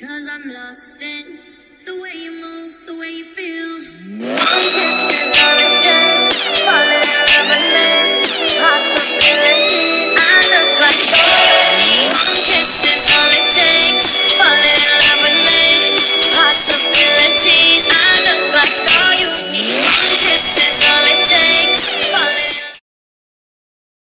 Cause I'm lost in